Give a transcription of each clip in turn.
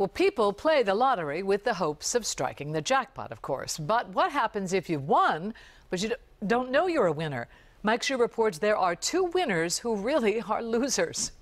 Well, people play the lottery with the hopes of striking the jackpot, of course. But what happens if you've won, but you don't know you're a winner? Mike Schuh reports there are two winners who really are losers.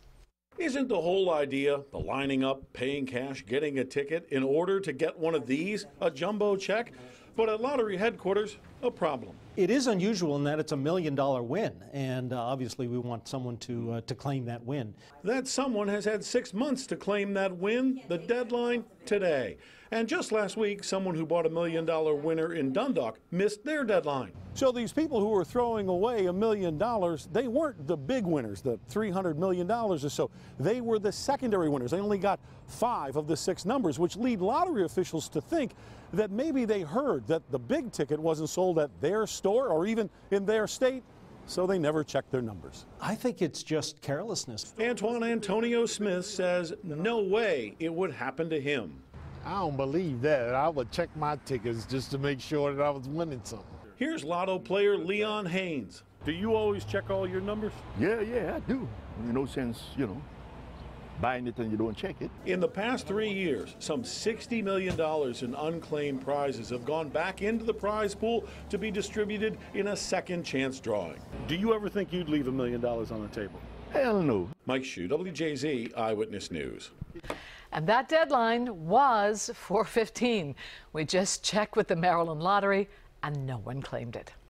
Isn't the whole idea the lining up, paying cash, getting a ticket in order to get one of these, a jumbo check? But at lottery headquarters, a problem. It is unusual in that it's a million dollar win, and uh, obviously we want someone to uh, to claim that win. That someone has had six months to claim that win. The deadline today. And just last week, someone who bought a million dollar winner in Dundalk missed their deadline. So these people who were throwing away a million dollars, they weren't the big winners, the $300 million or so. They were the secondary winners. They only got five of the six numbers, which lead lottery officials to think that maybe they heard that the big ticket wasn't sold at their store or even in their state so they never check their numbers. I think it's just carelessness. Antoine Antonio Smith says no way it would happen to him. I don't believe that. I would check my tickets just to make sure that I was winning something. Here's lotto player Leon Haynes. Do you always check all your numbers? Yeah, yeah, I do. No sense, you know, buying it and you don't check it. In the past three years, some $60 million in unclaimed prizes have gone back into the prize pool to be distributed in a second chance drawing. Do you ever think you'd leave a million dollars on the table? Hell no. Mike Schuh, WJZ Eyewitness News. And that deadline was 415. We just checked with the Maryland Lottery and no one claimed it.